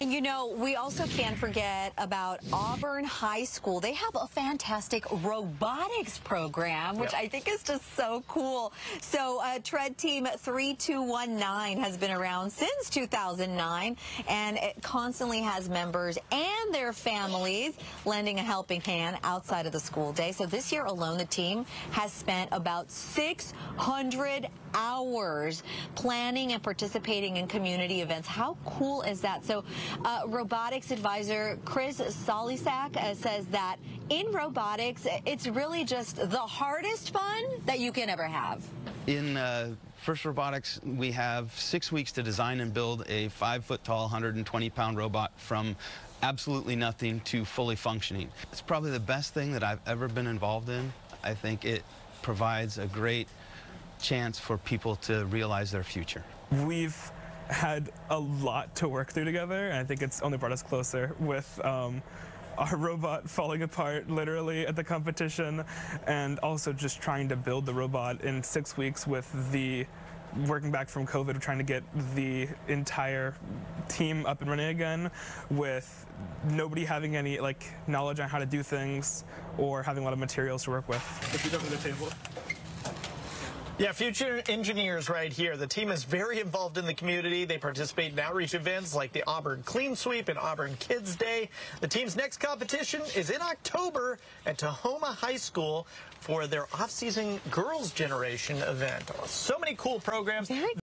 And you know, we also can't forget about Auburn High School. They have a fantastic robotics program, which Yep. I think is just so cool. So, uh, Tread Team 3219 has been around since 2009, and it constantly has members and their families lending a helping hand outside of the school day. So, this year alone, the team has spent about 600 hours planning and participating in community events. How cool is that? So, uh, robotics advisor Chris Solisak uh, says that in robotics, it's really just the hardest fun that you can ever have. In uh, First Robotics, we have six weeks to design and build a five foot tall, 120 pound robot from absolutely nothing to fully functioning. It's probably the best thing that I've ever been involved in. I think it provides a great chance for people to realize their future. We've had a lot to work through together, and I think it's only brought us closer with um, our robot falling apart literally at the competition, and also just trying to build the robot in six weeks with the working back from COVID, trying to get the entire team up and running again with nobody having any like knowledge on how to do things or having a lot of materials to work with. If you go to the table. Yeah, future engineers right here. The team is very involved in the community. They participate in outreach events like the Auburn Clean Sweep and Auburn Kids Day. The team's next competition is in October at Tahoma High School for their off-season girls generation event. So many cool programs.